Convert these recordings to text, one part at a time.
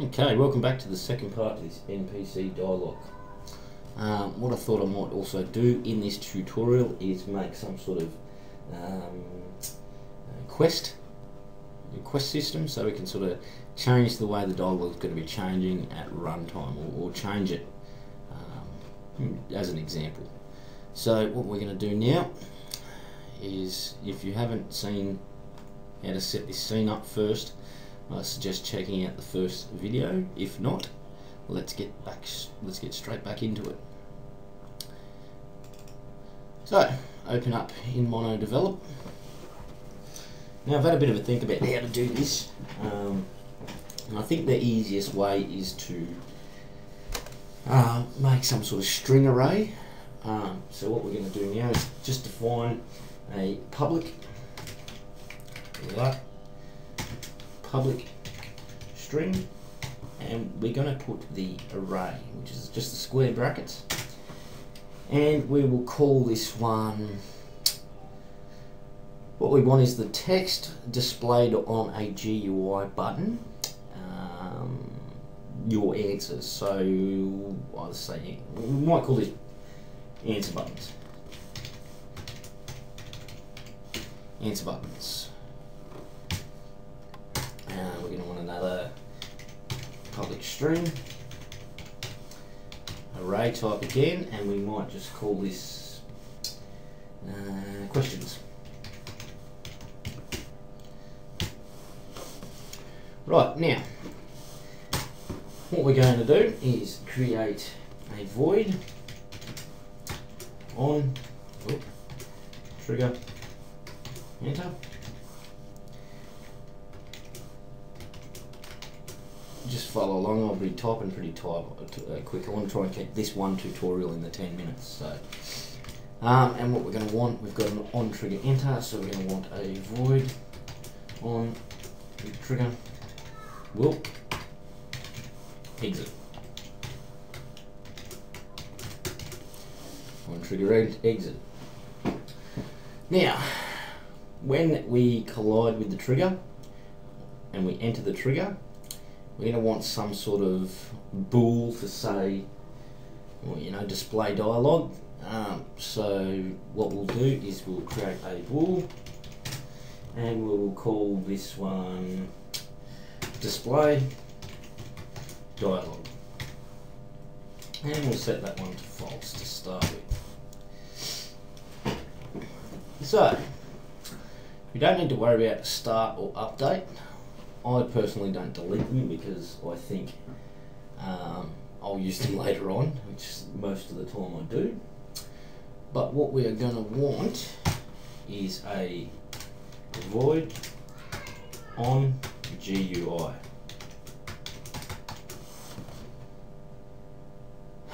Okay, welcome back to the second part of this NPC dialogue. Um, what I thought I might also do in this tutorial is make some sort of um, quest quest system so we can sort of change the way the dialogue is going to be changing at runtime or, or change it um, as an example. So what we're going to do now is if you haven't seen how to set this scene up first I suggest checking out the first video. If not, let's get back. Let's get straight back into it. So, open up in Mono Develop. Now I've had a bit of a think about how to do this. Um, and I think the easiest way is to uh, make some sort of string array. Um, so what we're going to do now is just define a public like public string and we're going to put the array which is just the square brackets and we will call this one what we want is the text displayed on a GUI button um, your answers. So I'll say we might call this answer buttons. Answer buttons uh, we're going to want another public string, array type again, and we might just call this uh, questions. Right, now, what we're going to do is create a void on oh, trigger, enter. Just follow along. I'll be typing pretty type, uh, quick. I want to try and keep this one tutorial in the 10 minutes. So, um, and what we're going to want, we've got an on trigger enter, so we're going to want a void on trigger will exit. On trigger exit. Now, when we collide with the trigger and we enter the trigger, we're going to want some sort of bool to say, well, you know, display dialogue. Um, so what we'll do is we'll create a bool and we'll call this one display dialogue. And we'll set that one to false to start with. So, we don't need to worry about start or update. I personally don't delete them because I think um, I'll use them later on, which most of the time I do. But what we are going to want is a void on GUI.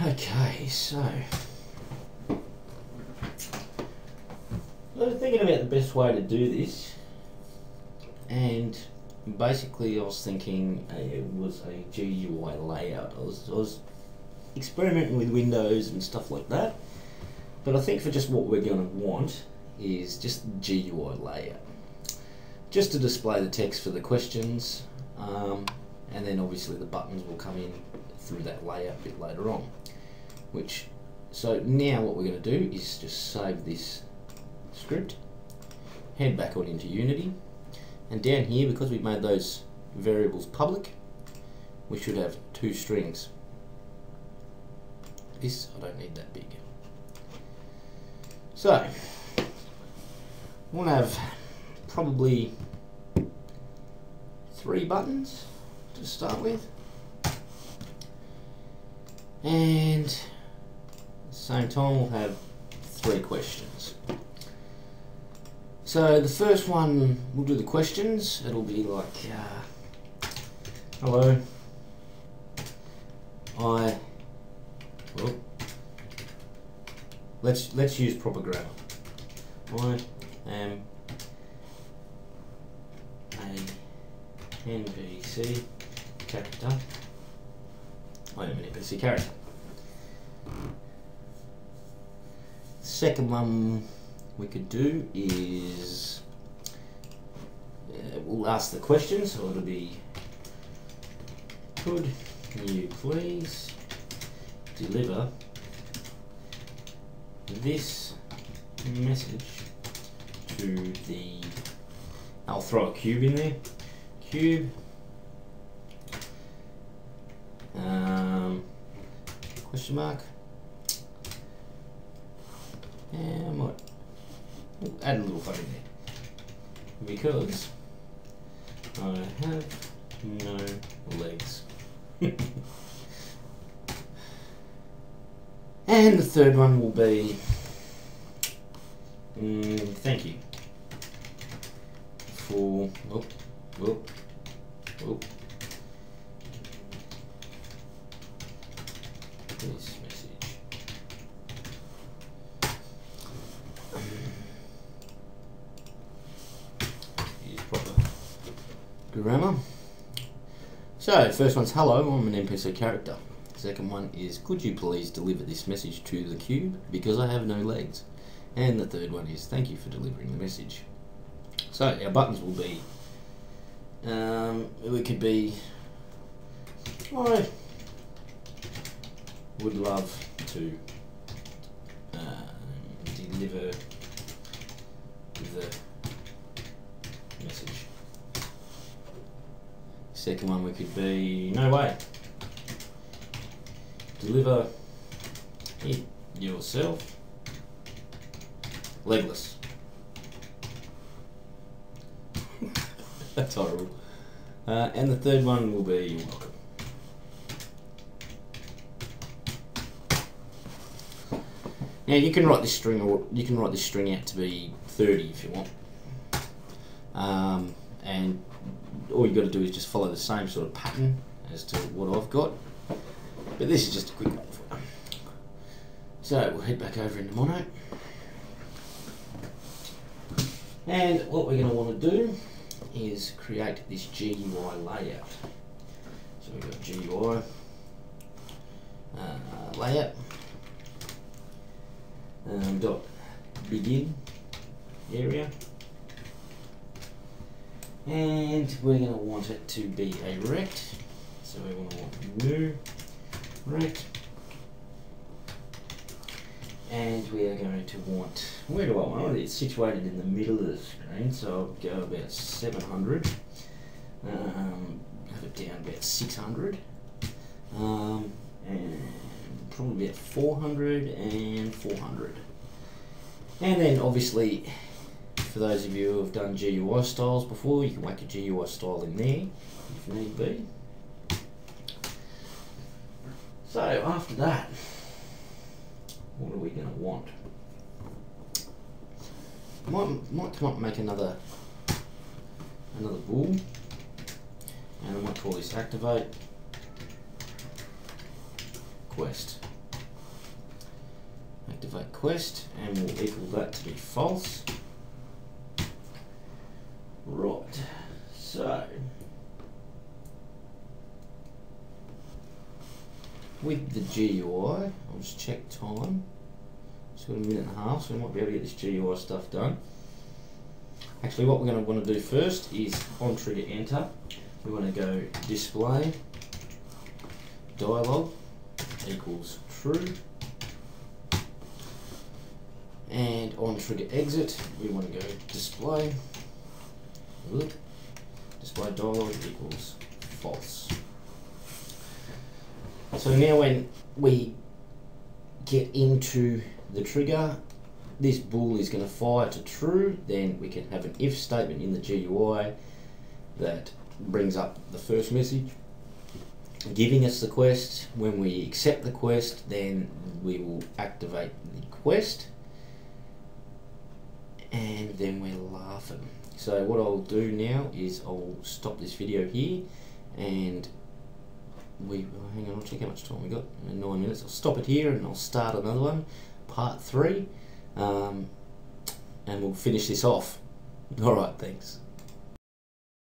Okay, so I was thinking about the best way to do this, and basically I was thinking uh, it was a GUI layout. I was, I was experimenting with Windows and stuff like that. But I think for just what we're going to want is just GUI layout. Just to display the text for the questions, um, and then obviously the buttons will come in through that layout bit later on. Which, so now what we're going to do is just save this script, head back on into Unity, and down here, because we've made those variables public, we should have two strings. This, I don't need that big. So, we'll have probably three buttons to start with. And at the same time, we'll have three questions. So the first one, we'll do the questions. It'll be like, uh, hello, I, well, let's let's use proper grammar. I am a NPC character. I am an NPC character. Second one we could do is uh, we'll ask the question, so it'll be could you please deliver this message to the I'll throw a cube in there cube. Um, question mark. And what add a little fuck in there because I have no legs. And the third one will be mm, thank you. For oh, oh, oh, this message. Use proper grammar. So, first one's hello, I'm an NPC character. Second one is could you please deliver this message to the cube because I have no legs. And the third one is thank you for delivering the message. So our buttons will be, um, we could be, I would love to uh, deliver the message. Second one we could be, no way, deliver it yourself, legless. That's horrible. Uh, and the third one will be welcome. Now you can write this string, or you can write this string out to be thirty if you want. Um, and all you've got to do is just follow the same sort of pattern as to what I've got. But this is just a quick one for you. So we'll head back over into Mono. And what we're going to want to do is create this GUI layout. So we've got GUI uh, layout um, dot begin area and we're going to want it to be a rect so we want to want new rect and we are going to want where do I want it? It's situated in the middle of the screen, so I'll go about 700. Um, have it down about 600. Um, and probably about 400 and 400. And then obviously, for those of you who have done GUI styles before, you can whack a GUI style in there if need be. So after that, what are we going to want? Might, might come up and make another another bool and I might call this activate quest activate quest and we'll equal that to be false right so with the GUI I'll just check time. It's got a minute and a half, so we might be able to get this GUI stuff done. Actually, what we're going to want to do first is on trigger enter, we want to go display dialog equals true. And on trigger exit we want to go display display dialog equals false so now when we get into the trigger, this bool is going to fire to true, then we can have an if statement in the GUI that brings up the first message giving us the quest. When we accept the quest, then we will activate the quest and then we're laughing. So what I'll do now is I'll stop this video here and we, oh, hang on, I'll check how much time we got, nine minutes. I'll stop it here and I'll start another one part three, um, and we'll finish this off. All right, thanks.